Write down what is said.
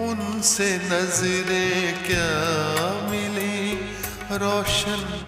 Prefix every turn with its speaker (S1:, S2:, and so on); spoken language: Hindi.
S1: उनसे नजरे क्या मिली? रोशन